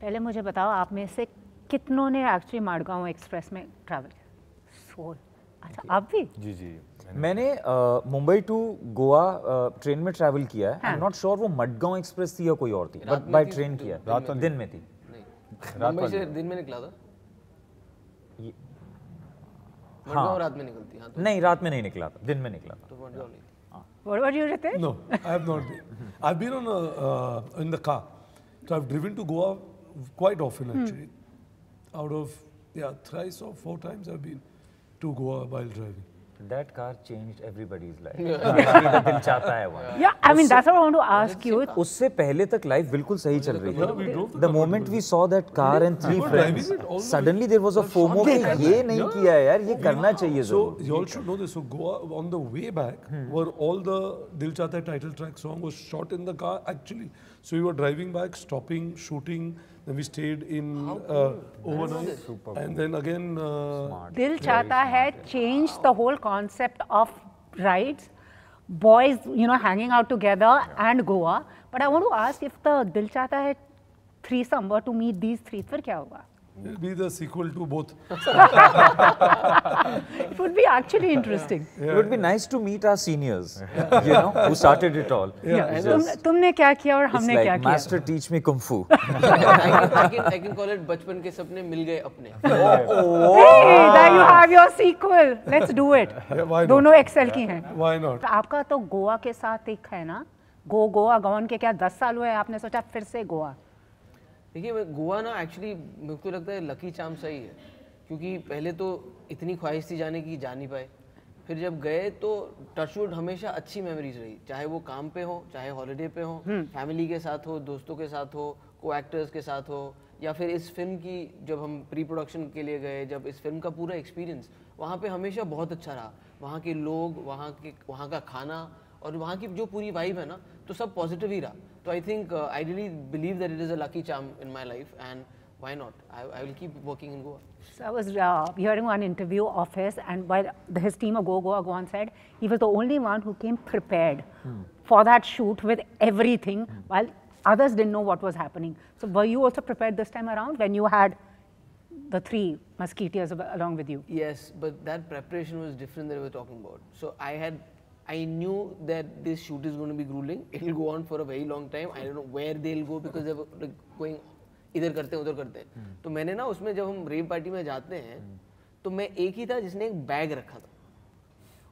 पहले मुझे बताओ आप में से कितनों ने एक्चुअली माड़गांव एक्सप्रेस में ट्रैवल सोल। अच्छा आप भी? जी जी। मैंने मुंबई टू गोवा ट्रेन में ट्रैवल किया है। आई हाँ। एम नॉट श्योर वो मडगांव एक्सप्रेस थी या कोई और थी बट बाय ट्रेन किया। है में दिन में थी। नहीं। मुंबई से दिन में निकला था? ये- मडगांव रात में निकलती हाँ तो। नहीं रात में नहीं निकला था। दिन में निकला था। तो थी What about you, Ritesh? No, I have not been. I've been on a, uh, in the car. So I've driven to Goa quite often actually. Out of, yeah, thrice or four times I've been to Goa while driving. That car changed everybody's life ये दिल चाहता है वो Yeah, I mean, that's what I want to ask you. उससे पहले तक life बिल्कुल सही चल रही Yeah, we drove थी the the moment we saw that car and three were friends driving it all the way. Suddenly there was a FOMO कि ये नहीं किया है यार ये करना चाहिए So जरूर you all should know this. So Goa on the way back, were all the Dil Chahta Hai title track song was shot in the car actually. So we were driving back, stopping, shooting. Then we stayed in uh, overnight, and then again. Uh, Dil Chahta Hai change the whole concept of rides, boys, you know, hanging out together yeah. and Goa. But I want to ask if the Dil Chahta Hai threesome were to meet these three, फिर क्या होगा? It'll be the sequel to both. It would be actually interesting. Yeah. It would be nice to meet our seniors, yeah. you know, who started it all. Yeah. तुम, तुमने क्या किया और हमने क्या like, किया? master teach me kung fu. I can, I can, I can call it बचपन के सपने मिल गए अपने Hey, there you have your sequel. Let's do it. Yeah, why not? दोनों एक्सेल की हैं. Why not? तो आपका तो गोवा के साथ एक है ना गो गोवा गवन के क्या दस साल हुए आपने सोचा फिर से गोवा देखिए मैं गोवा ना एक्चुअली मेरे को लगता है लकी चाम सही है क्योंकि पहले तो इतनी ख्वाहिश थी जाने की जा नहीं पाए। फिर जब गए तो टचवुड हमेशा अच्छी मेमोरीज रही चाहे वो काम पे हो चाहे हॉलिडे पे हो फैमिली के साथ हो दोस्तों के साथ हो को एक्टर्स के साथ हो या फिर इस फ़िल्म की जब हम प्री प्रोडक्शन के लिए गए जब इस फ़िल्म का पूरा एक्सपीरियंस वहाँ पे हमेशा बहुत अच्छा रहा। वहाँ के लोग वहाँ के वहाँ का खाना और वहाँ की जो पूरी वाइब है ना तो सब पॉजिटिव ही रहा। So I think uh, I really believe that it is a lucky charm in my life, and why not? I, I will keep working in Goa. So I was uh, hearing one interview of his, and while his team of Go Goa Gone said he was the only one who came prepared hmm. for that shoot with everything, hmm. while others didn't know what was happening. So were you also prepared this time around when you had the three musketeers along with you? Yes, but that preparation was different than we were talking about. So I had I knew that this shoot is going to be grueling. It will go on for a very long time. I don't know where they'll go because they're like going इधर करते हैं उधर करते हैं। hmm. तो मैंने ना उसमें जब हम रेव पार्टी में जाते हैं hmm. तो मैं एक ही था जिसने एक बैग रखा था।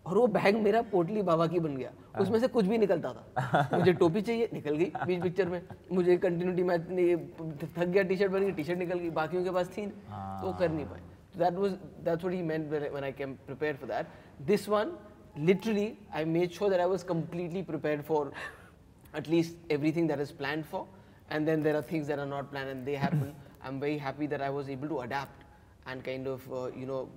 और वो बैग मेरा पोटली बाबा की बन गया। हाँ। उसमें से कुछ भी निकलता था। मुझे टोपी चाहिए निकल गई बीच पिक्चर में। मुझे कंटिन्यूटी मैं थक गया टी शर्ट बन गई टी शर्ट निकल गई बाकियों के पास थी तो कर हाँ। नहीं पाए। That was that what he man I came prepare for that this one literally I made sure that I was completely prepared for at least everything that is planned for and then there are things that are not planned and they happen I'm very happy that I was able to adapt and kind of uh, you know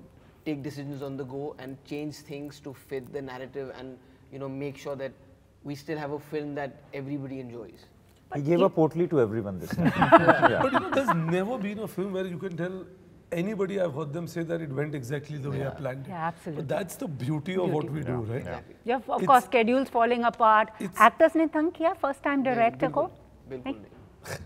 take decisions on the go and change things to fit the narrative and you know make sure that we still have a film that everybody enjoys. He gave a portly to everyone this time. But you know, there's never been a film where you can tell anybody, I've heard them say that it went exactly the way I planned it. Yeah, absolutely. But that's the beauty of what we do, right? Yeah, of It's- course, schedules falling apart. it's- Actors ने तंग किया first time director को. बिल्कुल नहीं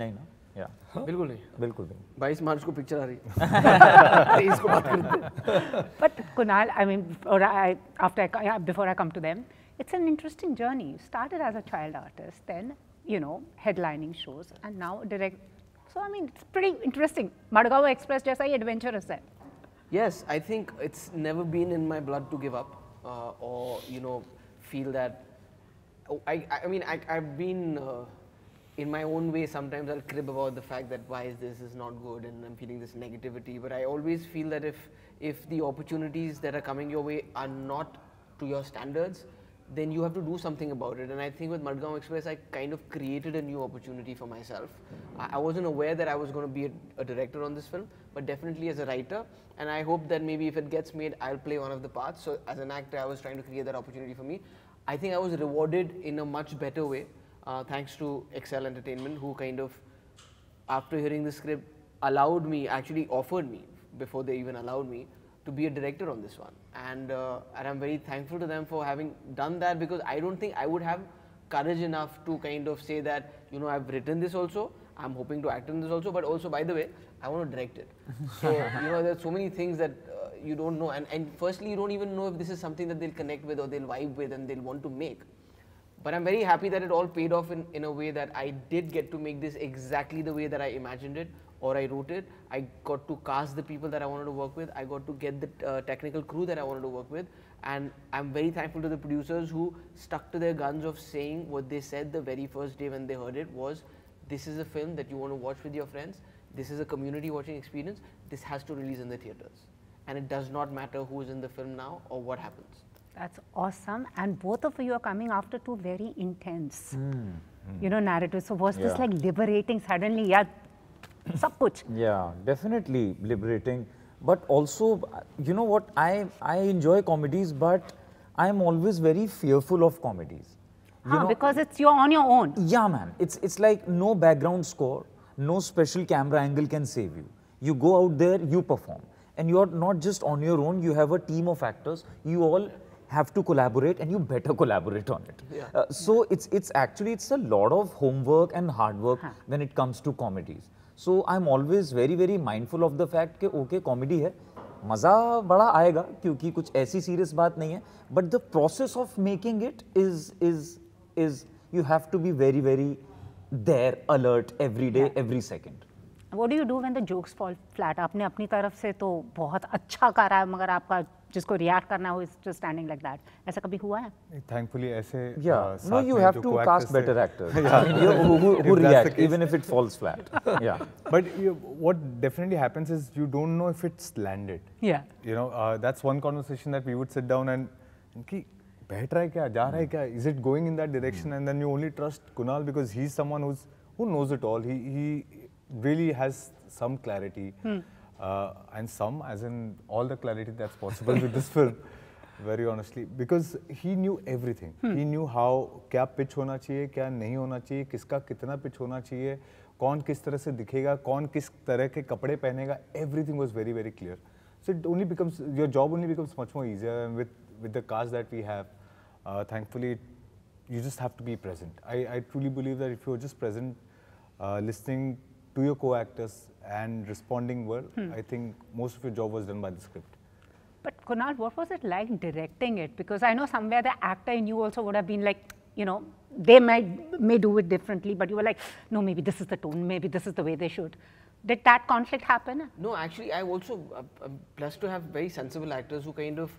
नहीं ना या बिल्कुल नहीं बिल्कुल नहीं 22 मार्च को पिक्चर आ रही है तेईस को बात करते हैं But Kunal, I mean, or I, after I, co- yeah, before I come to them, it's an interesting journey. You started as a child artist, then you know headlining shows, and now direct. so, I mean, it's pretty interesting. Madgaon Express i adventurous hai. Yes, I think it's never been in my blood to give up uh, or, you know, feel that. Oh, I, I mean, I, have been. Uh, in my own way, sometimes I'll crib about the fact that why is this is not good and I'm feeling this negativity. But I always feel that if if the opportunities that are coming your way are not to your standards, then you have to do something about it. And I think with Madgaon Express, I kind of created a new opportunity for myself. I, wasn't aware that I was going to be a, a director on this film, but definitely as a writer. And I hope that maybe if it gets made, I'll play one of the parts. So as an actor, I was trying to create that opportunity for me. I think I was rewarded in a much better way, uh, thanks to Excel Entertainment, who kind of after hearing the script, allowed me, actually offered me, before they even allowed me, to be a director on this one. And, uh, and I'm very thankful to them for having done that because I don't think I would have courage enough to kind of say that, you know, I've written this also, I'm hoping to act in this also. But also, by the way, I want to direct it. So you know, there's so many things that uh, you don't know. And and firstly, you don't even know if this is something that they'll connect with or they'll vibe with and they'll want to make. But I'm very happy that it all paid off in, in a way that I did get to make this exactly the way that I imagined it or I wrote it. I got to cast the people that I wanted to work with. I got to get the uh, technical crew that I wanted to work with. And I'm very thankful to the producers who stuck to their guns of saying what they said the very first day when they heard it was, this is a film that you want to watch with your friends. This is a community watching experience. This has to release in the theaters. And it does not matter who is in the film now or what happens. That's awesome. And both of you are coming after two very intense, you know, narratives. So was this Hmm. Like liberating suddenly? Yeah, sab kuch. Yeah, definitely liberating. But also, you know what? I I enjoy comedies, but I am always very fearful of comedies. You Huh, know, because it's you're on your own. Yeah, man. It's it's like no background score, no special camera angle can save you. You go out there, you perform, and you're not just on your own. You have a team of actors. You all have to collaborate, and you better collaborate on it. Yeah. Uh, so it's it's actually it's a lot of homework and hard work when it comes to comedies. So I am always very very mindful of the fact कि okay comedy है। मज़ा बड़ा आएगा क्योंकि कुछ ऐसी serious बात नहीं है। But the process of making it is is is you have to be very very there alert every day every second what do you do when the jokes fall flat आपने अपनी तरफ़ से तो बहुत अच्छा करा है मगर आपका जिसको रिएक्ट करना हो स्टैंडिंग लाइक दैट ऐसा कभी हुआ है? थैंकफुली ऐसे या no you have to cast better actor actors who react even if it falls flat या but what definitely happens is you don't know if it's landed या you know that's one conversation that we would sit down and कि better है क्या जा रहा है क्या is it going in that direction and then you only trust Kunal because he is someone who knows it all he he really has some clarity uh, and some as in all the clarity that's possible with this film very honestly because he knew everything he knew how क्या pitch होना चाहिए क्या नहीं होना चाहिए किसका कितना pitch होना चाहिए कौन किस तरह से दिखेगा कौन किस तरह के कपड़े पहनेगा everything was very very clear so it only becomes your job only becomes much more easier and with with the cast that we have uh, thankfully you just have to be present I, I truly believe that if you're just present uh, listening to your co-actors and responding well I think most of your job was done by the script But Kunal, what was it like directing it? Because I know somewhere the actor in you also would have been like, you know, they might may do it differently, but you were like, no, maybe this is the tone, maybe this is the way they should. Did that conflict happen? No, actually, I also uh, I'm blessed to have very sensible actors who kind of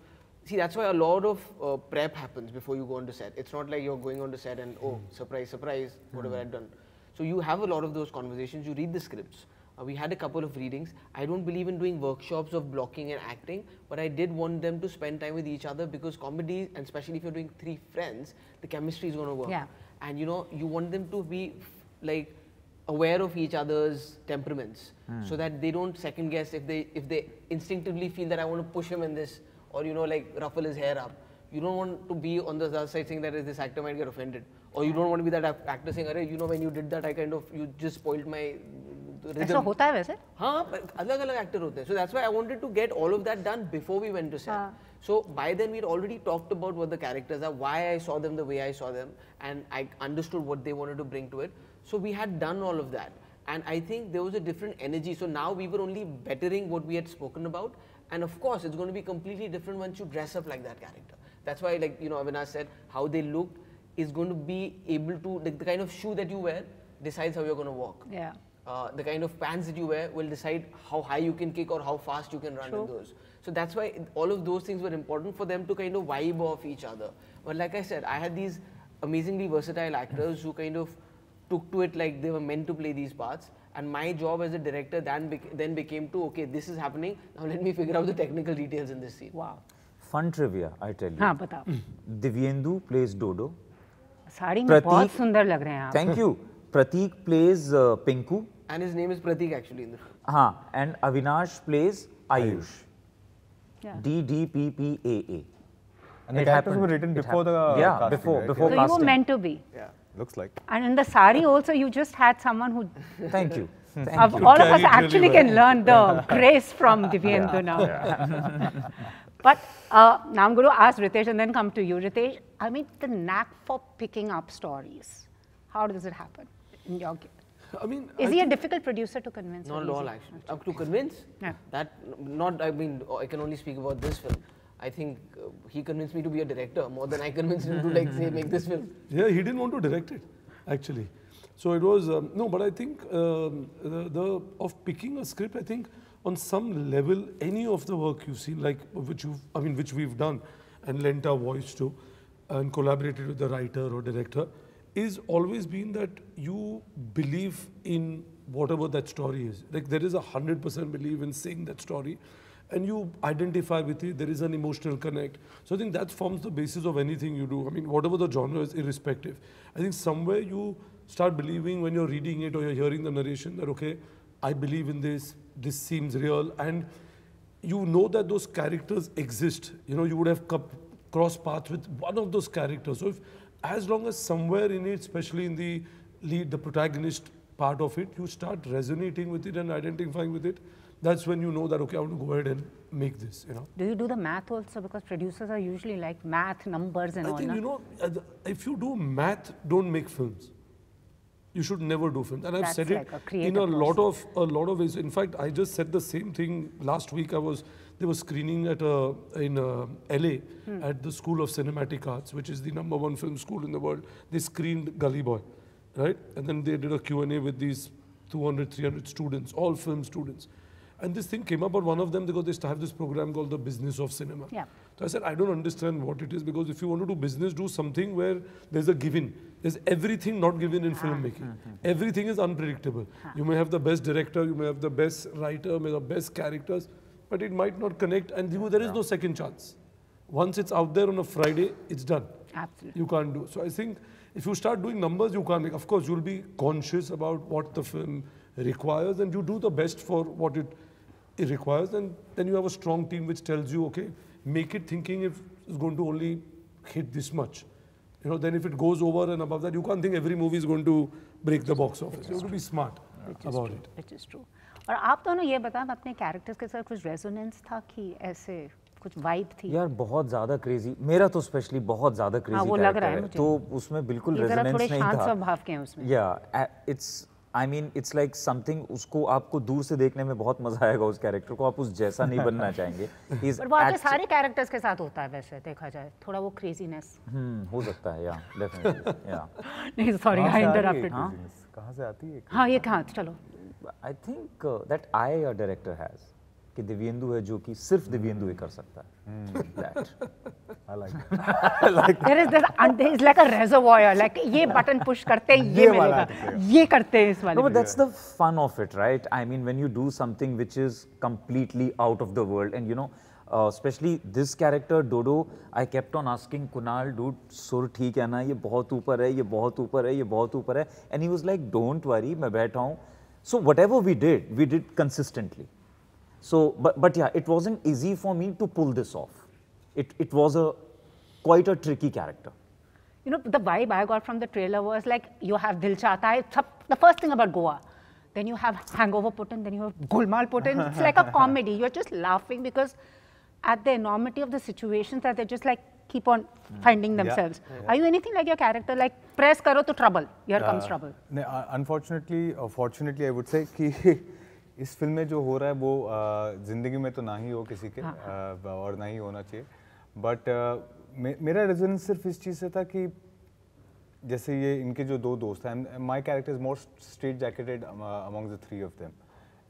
see. That's why a lot of uh, prep happens before you go on to set. It's not like you're going on to set and oh, surprise, surprise, whatever I've done. So you have a lot of those conversations. You read the scripts. Uh, we had a couple of readings. I don't believe in doing workshops of blocking and acting, but I did want them to spend time with each other because comedy, and especially if you're doing three friends, the chemistry is going to work. Yeah. And you know, you want them to be like aware of each other's temperaments so that they don't second guess if they if they instinctively feel that I want to push him in this or you know like ruffle his hair up. You don't want to be on the other side saying that this actor might get offended, or you don't want to be that ac- actor saying, "Arey, you know, when you did that, I kind of you just spoiled my ऐसा rhythm." होता है वैसे? हाँ but अलग अलग actor होते हैं so that's why I wanted to get all of that done before we went to set. So by then we'd already talked about what the characters are, why I saw them the way I saw them, and I understood what they wanted to bring to it. So we had done all of that, and I think there was a different energy. So now we were only bettering what we had spoken about, and of course it's going to be completely different once you dress up like that character. That's why, like you know, Avinash said, how they looked is going to be able to like the kind of shoe that you wear decides how you're going to walk Yeah. uh, the kind of pants that you wear will decide how high you can kick or how fast you can run in those. So that's why it- all of those things were important for them to kind of vibe off each other. But like I said, I had these amazingly versatile actors who kind of took to it like they were meant to play these parts. And my job as a director then, bec- then became to, okay, this is happening, now let me figure out the technical details in this scene. Wow. fun trivia i tell you हाँ बताओ divyendu plays dodo sari में बहुत सुंदर लग रहे हैं आप thank you Prateek plays Pinku and his name is Prateek actually हाँ and Avinash plays Ayush D D P P A A And it the characters happened. were written before the yeah casting, before right? before so casting. you were meant to be. Yeah, looks like. And in the sari also, you just had someone who. Thank you. Thank of, you. All of us actually really can well. learn the grace from Divyendu yeah. now. Yeah. But uh, now I'm going to ask Ritesh and then come to you. Ritesh, I mean, the knack for picking up stories. How does it happen in your case? I mean, Is I he a difficult producer to convince? Not at all, actually. Up to convince? Yeah. That, not, I mean, I can only speak about this film. I think uh, he convinced me to be a director more than I convinced him to, like, say, make this film. Yeah, he didn't want to direct it, actually. So it was um, no, but I think um, the, the of picking a script. I think on some level, any of the work you've seen, like which you, I mean, which we've done, and lent our voice to, and collaborated with the writer or director, is always been that you believe in whatever that story is. Like there is a hundred percent belief in saying that story, and you identify with it. There is an emotional connect. So I think that forms the basis of anything you do. I mean, whatever the genre is, irrespective. I think somewhere you start believing when you're reading it or you're hearing the narration that okay, I believe in this. This seems real, and you know that those characters exist. You know, you would have cup- crossed paths with one of those characters. So if, as long as somewhere in it, especially in the lead, the protagonist part of it, you start resonating with it and identifying with it, that's when you know that okay, I want to go ahead and make this. You know. Do you do the math also? Because producers are usually like math, numbers, and I all. think na? you know, uh, if you do math, don't make films. You should never do films, and I've That's said like a it in creative a lot of a lot of ways. In fact, I just said the same thing last week. I was they were screening at a, in uh, LA Hmm. at the School of Cinematic Arts, which is the number one film school in the world. They screened Gully Boy, right? And then they did a Q&A with these 200, 300 students, all film students. And this thing came up on one of them they still have this program called the Business of Cinema. Yeah. So I said, I don't understand what it is because if you want to do business, do something where there's a given. There's everything not given in ah, filmmaking. Hmm, hmm. Everything is unpredictable. Ah. You may have the best director, you may have the best writer, may have the best characters, but it might not connect and there is no second chance. Once it's out there on a Friday, it's done. Absolutely. You can't do. So I think if you start doing numbers, you can't make. Of course, you'll be conscious about what the film requires, and you do the best for what it, it requires. And then you have a strong team which tells you, okay, make it thinking if it's going to only hit this much. You know, then if it goes over and above that, you can't think every movie is going to break the box office. You have to be smart about it. Which is true. और आप दोनों ये बताएँ अपने characters के साथ कुछ resonance था कि ऐसे कुछ वाइब थी यार बहुत ज़्यादा क्रेजी मेरा तो स्पेशली बहुत ज़्यादा क्रेजी हाँ, वो लग रहा है मुझे। तो उसमें बिल्कुल ये जरा रेजोनेंस थोड़े शांत स्वभाव के हैं उसमें या it's I mean it's like something उसको आपको दूर से देखने में बहुत मज़ा आएगा उस कैरेक्टर को। आप उस जैसा नहीं बनना चाहेंगे। He's पर वो आपके सारे कैरेक्टर्स के साथ होता है वैसे देखा जाए थोड़ा वो क्रेजीनेस हम्म, हो सकता है या डेफिनेटली या नहीं सॉरी आई इंटरप्टेड craziness? से आती है हाँ ये कहाँ चलो। I think that I a director has कि दिव्येंदु है जो कि सिर्फ़ दिव्येंदु ही कर सकता है। दैट सुर ठीक है ना? ये बहुत ऊपर है ये बहुत ऊपर है ये बहुत ऊपर है. And was like don't worry मैं बैठा हूँ. So whatever we did we did consistently so but yeah it was an easy for me to pull this off it, it was a quite a tricky character. You know, the vibe I got from the trailer was like you have Dil Chahta Hai, the first thing about Goa. Then you have Hangover put in, then you have Golmaal put in. It's like a comedy. You're just laughing because at the enormity of the situations that they just like keep on finding themselves. Yeah, yeah. Are you anything like your character? Like press karo to trouble. Here uh, comes trouble. No, uh, unfortunately, uh, fortunately, I would say कि इस film में जो हो रहा है वो uh, जिंदगी में तो ना ही हो किसी के uh, और ना ही होना चाहिए बट मे, uh, मेरा रीजन सिर्फ़ इस चीज़ से था कि जैसे ये इनके जो दो दोस्त हैं my character is more straitjacketed among the three of them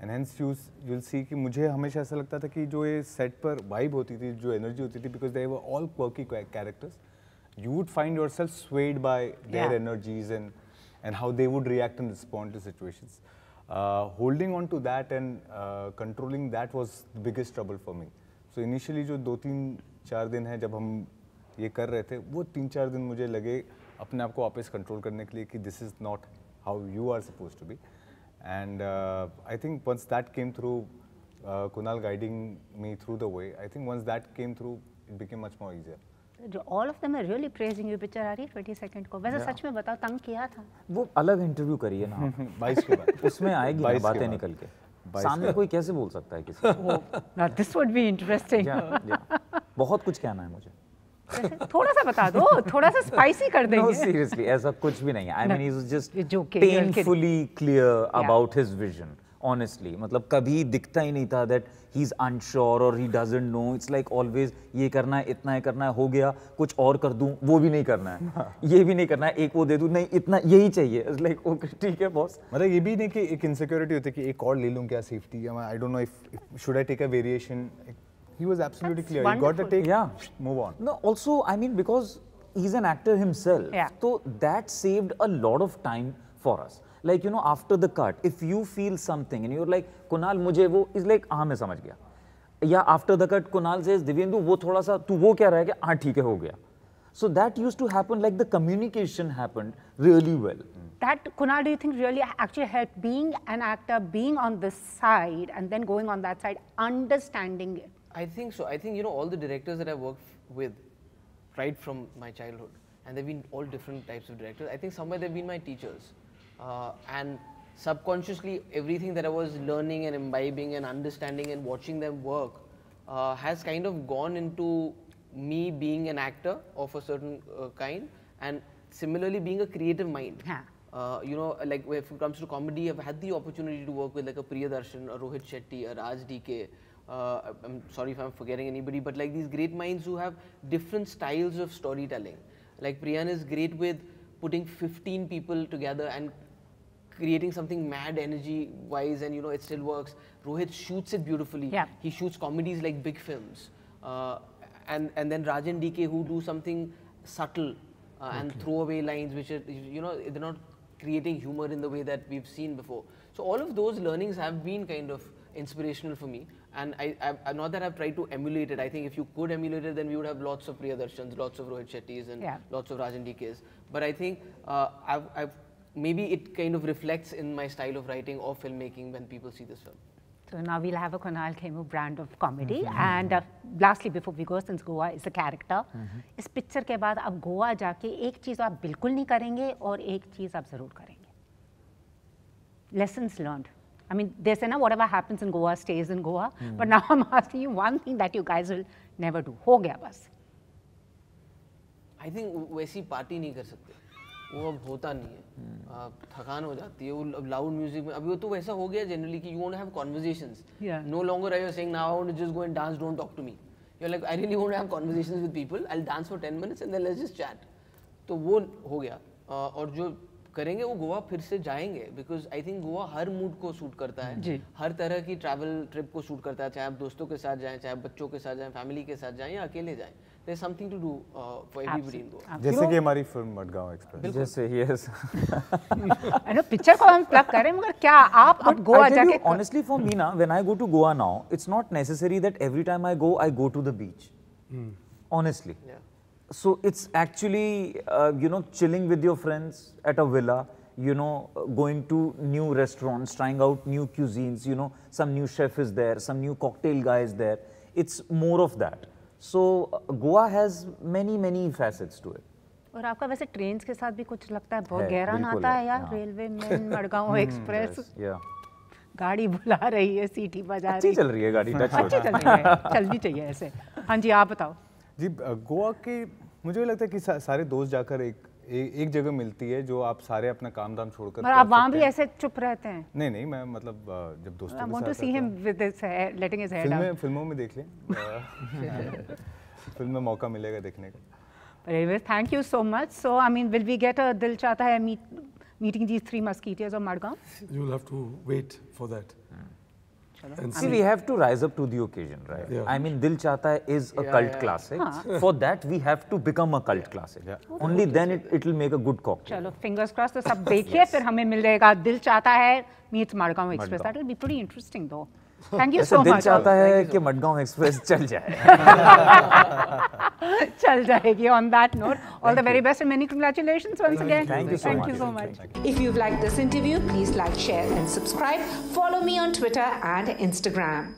and hence you you'll see कि मुझे हमेशा ऐसा लगता था कि जो ये सेट पर वाइब होती थी जो एनर्जी होती थी because they were all quirky characters you would find yourself swayed by their energies and and how they would react and respond to situations holding on to that and controlling that was the biggest trouble for me so initially जो दो तीन चार दिन है जब हम ये कर रहे थे वो तीन चार दिन मुझे लगे अपने आप को वापस कंट्रोल करने के लिए कि this is not how you are suppose to be and I think once that came through Kunal guiding me through the way, I think once that came through, it became much more easier. All of them are really praising you. Picture आ रही है 20 second को वैसे सच में बताओ तंग किया था वो अलग इंटरव्यू करिए ना। बाईस के बाद उसमें आएगी ना 22 के बातें निकल के 22 सामने कोई कैसे बोल सकता है किसी दिस वुड बी इंटरेस्टिंग बहुत कुछ कहना है मुझे। थोड़ा सा बता दो थोड़ा सा स्पाइसी कर देंगे। नो सीरियसली ऐसा कुछ भी नहीं I mean is just painfully clear about his vision clear. Honestly, मतलब कभी दिखता ही नहीं था that he's unsure or he doesn't know. It's like always ये करना है, इतना ही करना है, हो गया, कुछ और कर दूँ, वो भी नहीं करना है, ये भी नहीं करना है, एक वो दे दूँ, नहीं इतना यही चाहिए. It's like okay, ठीक है बॉस. मतलब ये भी नहीं कि एक इनसिक्योरिटी होती है कि एक और ले लूँ क्या safety I don't know if should I take a variation he was absolutely That's clear he got the wonderful. Take Yeah. Move on No, also, I mean, because he's an actor himself. Yeah. So that saved a lot of time for us. Like, you know, after the cut, if you feel something and you're like, Kunal, मुझे वो is like, हाँ मैं समझ गया. या after the cut, Kunal says, Dibyendu वो थोड़ा सा तू वो क्या रह गया हाँ ठीक है हो गया. So that used to happen like the communication happened really well. that Kunal, do you think really actually helped being an actor, being on this side, and then going on that side, understanding it? I think so. I think you know all the directors that I worked with, right from my childhood, and they've been all different types of directors. I think somewhere they've been my teachers, uh, and subconsciously everything that I was learning and imbibing and understanding and watching them work uh, has kind of gone into me being an actor of a certain uh, kind, and similarly being a creative mind. Yeah. Uh, you know, like if it comes to comedy, I've had the opportunity to work with like a Priyadarshan, a Rohit Shetty, a Raj DK. Uh, I'm sorry if I'm forgetting anybody, but like these great minds who have different styles of storytelling. Like Priyan is great with putting 15 people together and creating something mad energy wise and you know it still works. Rohit shoots it beautifully. Yeah. He shoots comedies like big films. Uh, and, and then Raj and DK who do something subtle uh, and throwaway lines which are, you know, they're not creating humor in the way that we've seen before. So all of those learnings have been kind of inspirational for me. And I, I, I- not that I've tried to emulate it. I think if you could emulate it, then we would have lots of Priyadarshans, lots of Rohit Shetties, and Yeah. lots of Rajan DKs. But I think uh, I've, I've, maybe it kind of reflects in my style of writing or filmmaking when people see this film. So now we'll have a Kunal Khemu brand of comedy. And uh, lastly, before we go, since Goa is a character, इस picture के बाद अब गोवा जाके एक चीज़ आप बिल्कुल नहीं करेंगे और एक चीज़ आप ज़रूर करेंगे lessons learned. I mean, they say now whatever happens in Goa stays in Goa. But now I'm asking you one thing that you guys will never do. हो गया बस. आई थिंक वैसी पार्टी नहीं कर सकते वो अब होता नहीं है। आ, थकान हो जाती है वो अब लाउड म्यूज़िक में अभी वो तो वैसा हो गया जनरली कि you want have conversations no longer I you saying now I want to just go and dance don't talk to me you are like I really want to have conversations with people I will dance for 10 minutes and then let's just chat तो वो हो गया। और जो करेंगे वो गोवा फिर से जाएँगे बिकॉज़ आई थिंक गोवा हर मूड को सूट करता है। हर तरह की ट्रैवल ट्रिप को सूट करता है चाहे आप दोस्तों के साथ जाएँ चाहे बच्चों के साथ जाएँ फैमिली के साथ जाएँ या अकेले जाएँ। There something to do for everybody in Goa जैसे कि हमारी फ़िल्म मडगांव एक्सप्रेस जैसे यस आई नो पिक्चर को हम प्लग कर रहे हैं मगर क्या आप अब गोवा जाके ऑनेस्टली फॉर मी ना when I go to Goa now it's not necessary that every time I go I go to the beach honestly Honestly. Yeah. So it's actually, uh, you know, chilling with your friends at a villa, you know, uh, going to new restaurants, trying out new cuisines, you know, some new chef is there, some new cocktail guy is there. It's more of that. So uh, Goa has many, many facets to it. और आपका वैसे train के साथ भी कुछ लगता है बहुत है, गहरा बिल्कुल नाता है, है यार हाँ। रेलवे में मडगांव एक्सप्रेस Yes, yeah. गाड़ी बुला रही है सीटी बजा अच्छी रही चल रही है गाड़ी touch wood. अच्छी चल रही है चलनी चाहिए ऐसे हाँ जी आप बताओ जी गोवा के मुझे भी लगता है कि सा, सारे दोस्त जाकर एक ए, एक जगह मिलती है जो आप सारे अपना काम धाम छोड़कर आप वहाँ भी ऐसे चुप रहते हैं नहीं नहीं मैं मतलब जब दोस्तों के साथ see him with this letting his head फ़िल्में फ़िल्मों में देख लें फ़िल्म में मौका मिलेगा देखने का But anyways, thank you so much. So, I mean, will we get a Dil Chata Hai meet, meeting these three musketeers of Madgaon? You will have to wait for that. And See, we have to rise up to the occasion, right? Yeah. I mean, Dil Chata is a Yeah, cult yeah. classic. For that, we have to become a cult classic. Yeah. Only then it it will make a good cocktail. Chalo, fingers crossed तो सब देखिए फिर हमें मिल जाएगा दिल चाहता है meets Madgaon Express. That will be pretty interesting though. Thank you so much चाहता है कि मडगांव एक्सप्रेस चल जाए। चल जाएगी on that note all the very best many congratulations once again thank you so much if you like this interview please like share and subscribe follow me on Twitter and Instagram